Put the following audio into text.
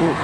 嗯，